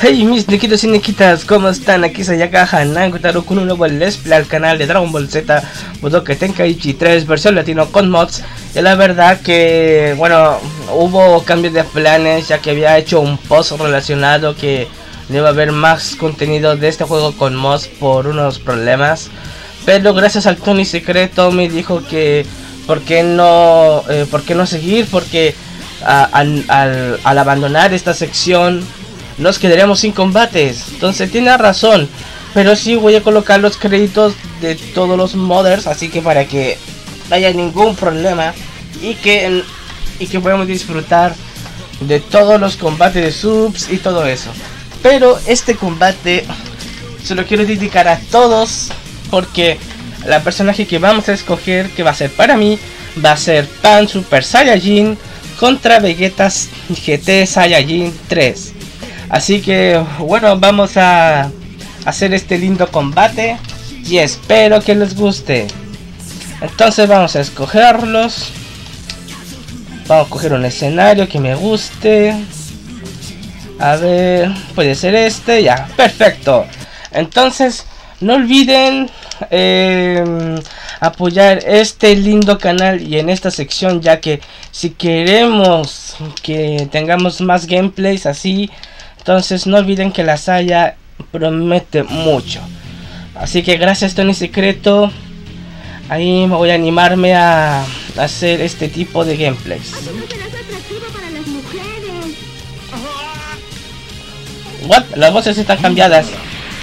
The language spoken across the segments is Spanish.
Hey mis niquitos y niquitas, ¿cómo están? Aquí Sayaka Hanan con un nuevo Let's Play al canal de Dragon Ball Z Budokai Tenkaichi 3 versión latino con mods Y la verdad que, bueno, hubo cambios de planes ya que había hecho un post relacionado que no iba a haber más contenido de este juego con mods por unos problemas Pero gracias al Tony Secreto me dijo que, ¿por qué no, eh, ¿por qué no seguir? Porque al abandonar esta sección nos quedaríamos sin combates. Entonces tiene razón. Pero sí voy a colocar los créditos de todos los modders. Así que para que no haya ningún problema. Y que, y que podamos disfrutar de todos los combates de subs y todo eso. Pero este combate se lo quiero dedicar a todos. Porque la personaje que vamos a escoger, que va a ser para mí, va a ser Pan Super Saiyajin contra Vegeta GT Saiyajin 3. Así que bueno, vamos a hacer este lindo combate y espero que les guste. Entonces vamos a escogerlos. Vamos a coger un escenario que me guste. A ver, puede ser este, ya, perfecto. Entonces, no olviden em, apoyar este lindo canal y en esta sección, ya que si queremos que tengamos más gameplays así, entonces no olviden que la saya promete mucho. Así que gracias Tony Secreto. Ahí me voy a animarme a hacer este tipo de gameplays. What? Las voces están cambiadas.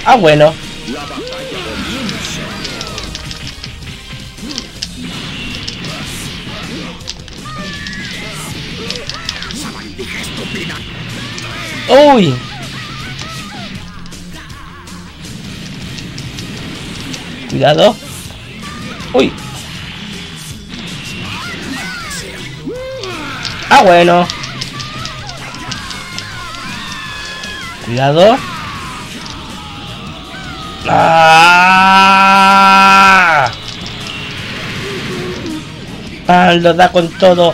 Ah, bueno. ¡Uy! Cuidado. ¡Uy! Ah, bueno. Cuidado. ¡Ah! ah lo da con todo.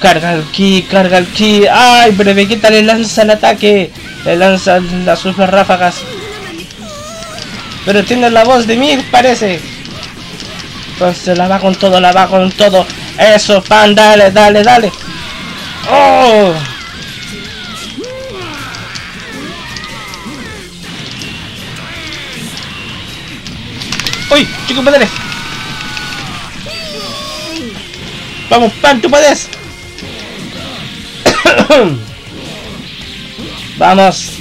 Carga el ki, carga el ki. ¡Ay! Brevequita le lanza el ataque. Le lanza las super ráfagas. Pero tiene la voz de Mir, parece. Entonces la va con todo, la va con todo. Eso, pan, dale, dale, dale. ¡Oh! ¡Uy! ¡Chico, padre! ¡Vamos, pan, tú puedes! Vamos.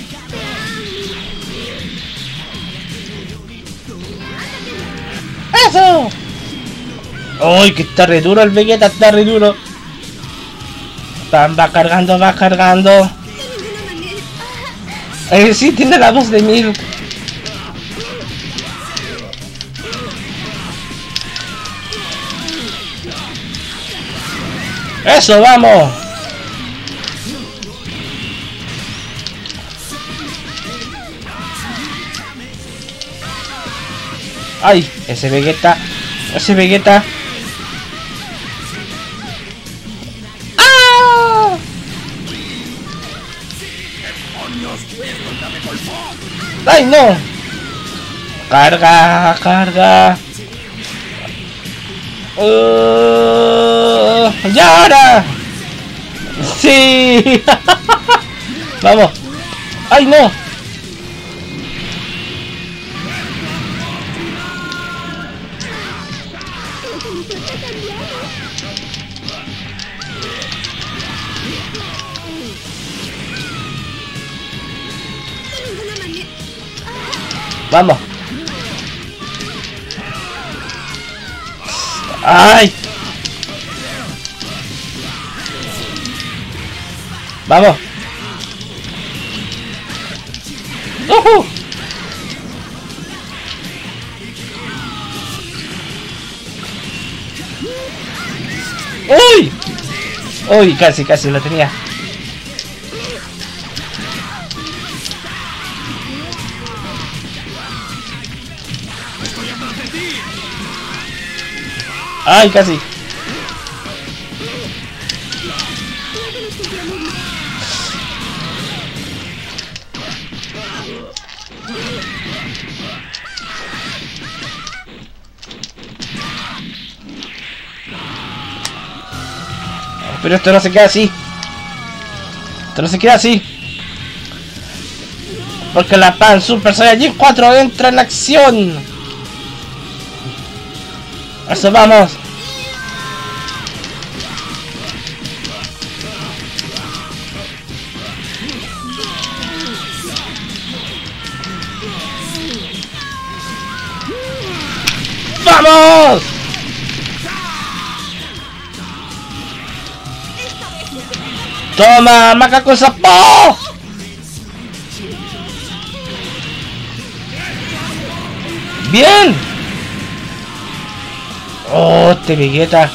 ¡Eso! ¡Uy, que está re duro el Vegeta! Está re duro. Va, cargando, va cargando. Eh, sí, tiene la voz de Mil. ¡Eso, vamos! ¡Ay! Ese Vegeta. Ese Vegeta. ¡Ah! ¡Ay, no! Carga, carga. Uh, ¡Ya ahora! ¡Sí! ¡Vamos! ¡Ay, no! Vamos. ¡Ay! Vamos. ¡Uh! ¡Uy! ¡Uy! Casi, casi lo tenía. ¡Ay, casi! Pero esto no se queda así. Esto no se queda así. Porque la Pan Super Saiyajin 4 entra en acción. Eso vamos. ¡Vamos! ¡Toma, macaco sapo! ¡Bien! ¡Oh, este Vegeta!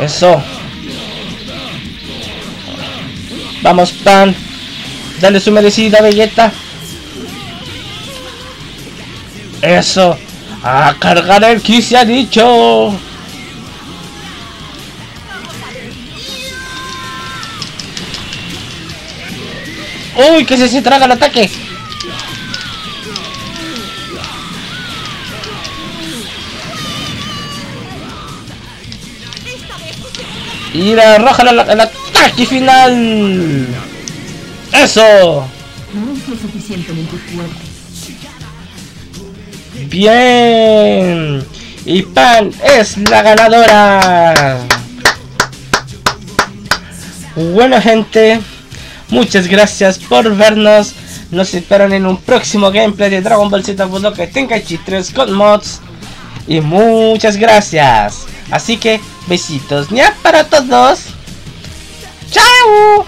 Eso. Vamos, Pan. Dale su merecida, Vegeta. Eso. A cargar el que se ha dicho. ¡Uy! Que se, se traga el ataque. Y la roja el ataque final. ¡Eso! Bien. Y Pan es la ganadora. Bueno gente, muchas gracias por vernos. Nos esperan en un próximo gameplay de Dragon Ball Z Budokai Tenkaichi 3 con mods. Y muchas gracias. Así que besitos ya para todos. ¡Chao!